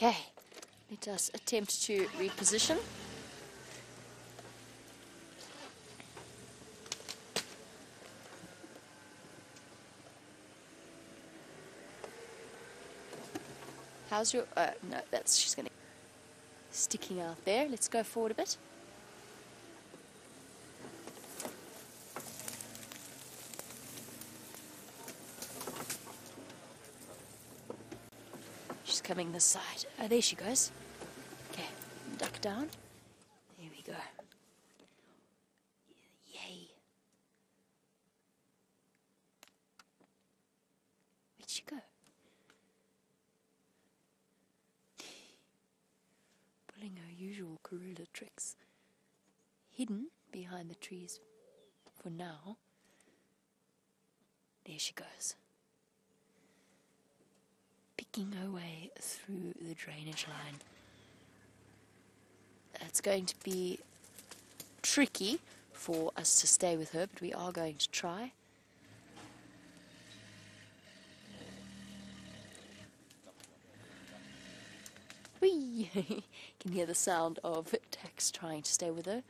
Okay, let us attempt to reposition. How's your, uh, no, that's, she's gonna, sticking out there. Let's go forward a bit. She's coming this side. Oh, there she goes. Okay, duck down. There we go. Yay. Where'd she go? Pulling her usual Karula tricks. Hidden behind the trees for now. There she goes picking her way through the drainage line. It's going to be tricky for us to stay with her, but we are going to try. You can hear the sound of Tex trying to stay with her.